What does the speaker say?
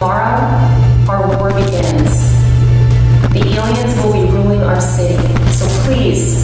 Tomorrow, our war begins. The aliens will be ruling our city, so please